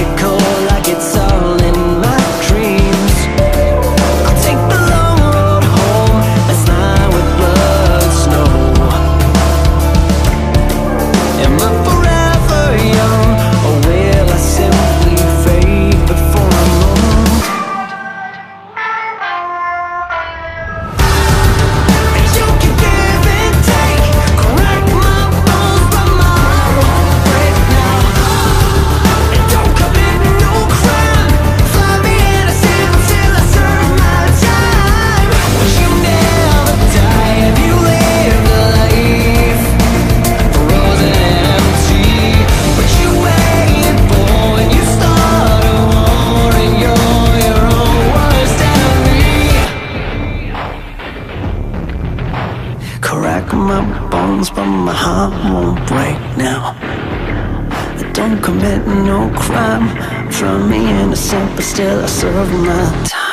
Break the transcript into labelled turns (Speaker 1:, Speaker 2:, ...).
Speaker 1: it comes crack my bones, but my heart won't break now. I don't commit no crime from me innocent, but still I serve my time.